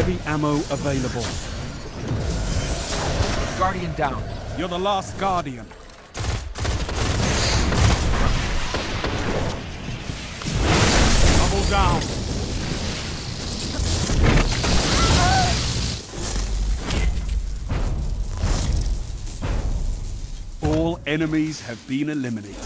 Heavy ammo available. Guardian down. You're the last Guardian. Double down. All enemies have been eliminated.